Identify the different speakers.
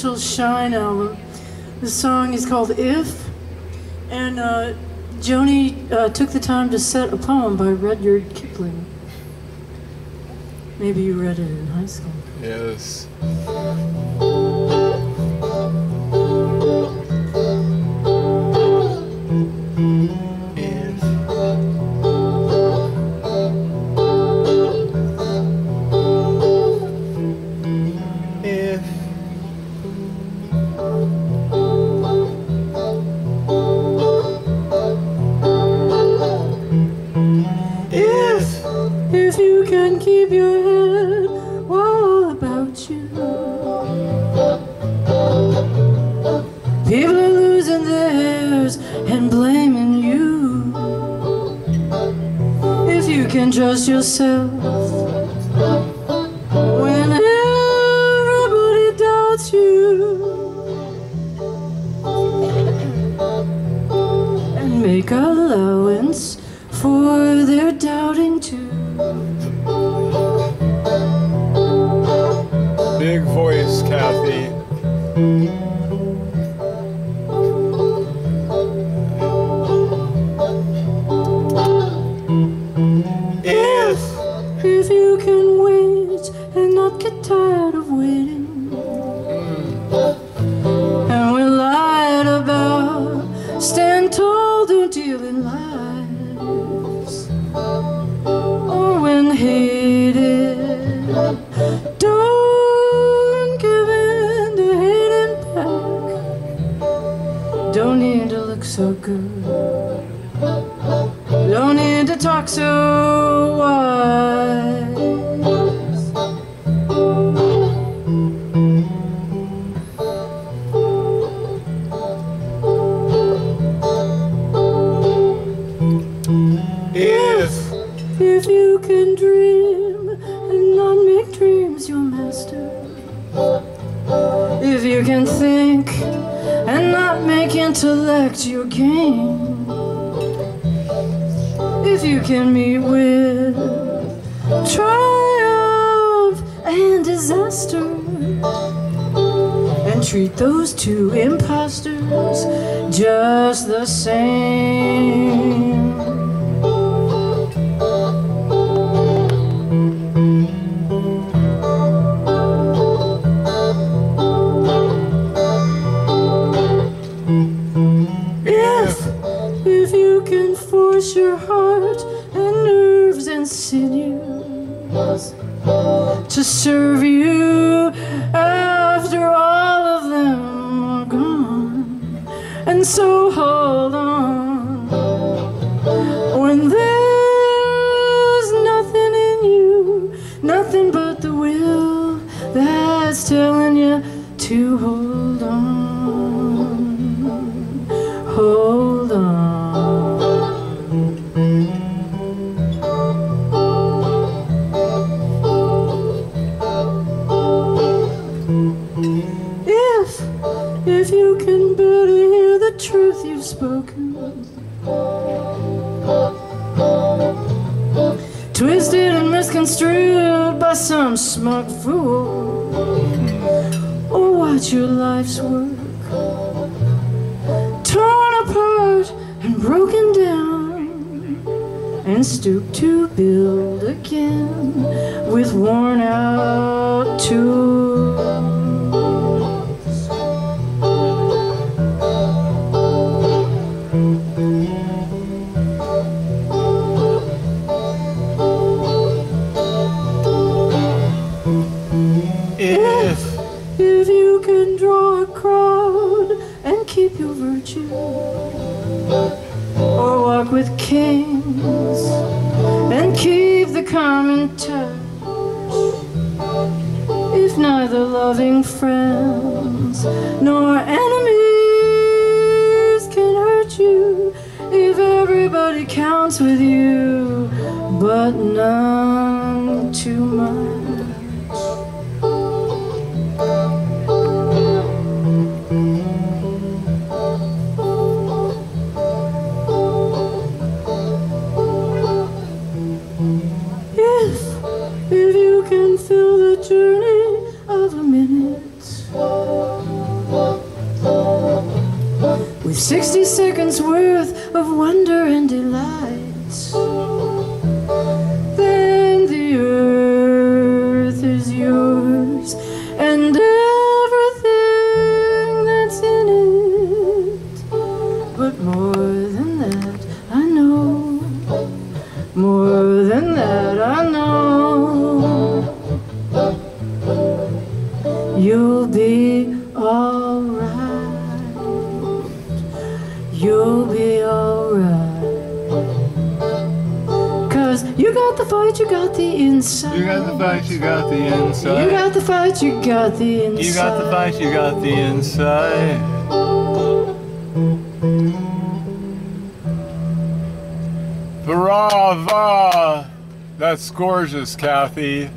Speaker 1: Mitchell Shine album. The song is called If, and uh, Joni uh, took the time to set a poem by Rudyard Kipling. Maybe you read it in high school.
Speaker 2: Yes. If
Speaker 1: you can keep your head all about you. People are losing theirs and blaming you. If you can trust yourself
Speaker 2: If
Speaker 1: If you can wait and not get tired of waiting, and when lied about, stand tall, don't deal in lies. Or when hated, don't give in to hating back. Don't need to look so good. Talk so wise.
Speaker 2: if
Speaker 1: If you can dream and not make dreams your master. If you can think and not make intellect your game. If you can meet with triumph and disaster. And treat those two imposters just the same. Sinews to serve you after all of them are gone, and so hold on If, if you can to hear the truth you've spoken, twisted and misconstrued by some smug fool, or watch your life's work. Torn apart and broken down. And stoop to build again with worn out tools. Keep your virtue, or walk with kings and keep the common touch, if neither loving friends nor enemies can hurt you, if everybody counts with you, but none too much. Of wonder and delight, then the earth is yours and everything that's in it. But more than that, I know. More than that, I know. You'll be alright. Cause you got the fight, you got the inside.
Speaker 2: You got the fight, you got the inside.
Speaker 1: You got the fight, you got the inside.
Speaker 2: You got the fight, you got the inside. Brava! That's gorgeous, Kathy.